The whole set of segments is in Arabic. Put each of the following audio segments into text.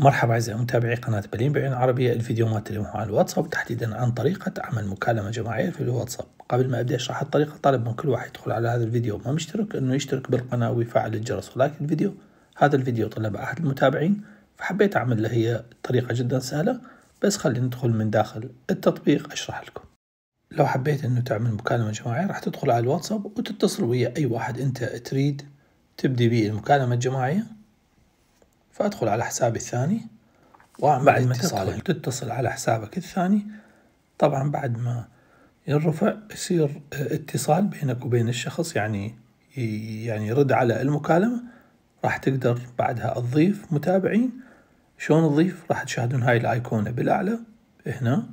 مرحبا أعزائي متابعي قناة بلين بعين عربية الفيديو مالت اليوم عن الواتساب تحديدا عن طريقة عمل مكالمة جماعية في الواتساب. قبل ما أبدأ أشرح الطريقة. طالب من كل واحد يدخل على هذا الفيديو ما مشترك أنه يشترك بالقناة ويفعل الجرس. ولايك الفيديو هذا الفيديو طلب أحد المتابعين فحبيت أعمل له هي طريقة جدا سهلة. بس خلينا ندخل من داخل التطبيق أشرح لكم. لو حبيت أنه تعمل مكالمة جماعية راح تدخل على الواتساب وتتصل ويا أي واحد أنت تريد تبدي به المكالمة الجماعية. فأدخل على حسابي الثاني وبعد ما تدخل. تتصل على حسابك الثاني. طبعا بعد ما ينرفع يصير اتصال بينك وبين الشخص يعني يعني يرد على المكالمة. راح تقدر بعدها تضيف متابعين. شلون تضيف؟ راح تشاهدون هاي الايقونة بالأعلى هنا.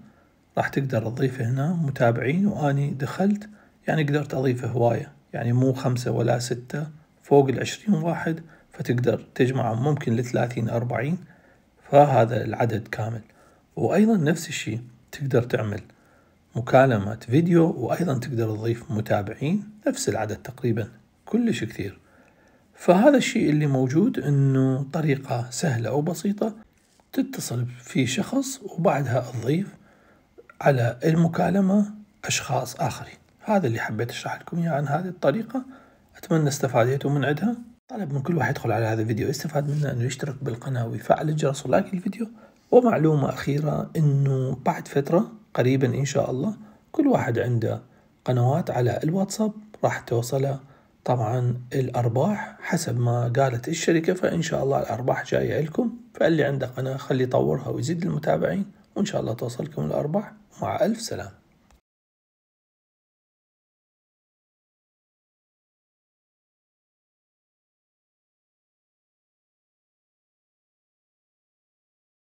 راح تقدر تضيف هنا متابعين وأني دخلت. يعني قدرت أضيف هواية. يعني مو خمسة ولا ستة فوق العشرين واحد. فتقدر تجمعهم ممكن لثلاثين أربعين فهذا العدد كامل. وأيضا نفس الشيء تقدر تعمل مكالمة فيديو وأيضا تقدر تضيف متابعين نفس العدد تقريبا كلش كثير. فهذا الشيء اللي موجود إنه طريقة سهلة وبسيطة تتصل في شخص وبعدها تضيف على المكالمة أشخاص آخرين. هذا اللي حبيت أشرح لكم إياه عن هذه الطريقة. أتمنى استفاديتوا من عندها. طلب من كل واحد يدخل على هذا الفيديو يستفاد منه إنه يشترك بالقناة ويفعل الجرس ولايك الفيديو. ومعلومة أخيرة إنه بعد فترة قريبا إن شاء الله كل واحد عنده قنوات على الواتساب راح توصله طبعا الأرباح حسب ما قالت الشركة فإن شاء الله الأرباح جاية لكم. فاللي عنده قناة خلي يطورها ويزيد المتابعين وإن شاء الله توصلكم الأرباح. مع ألف سلام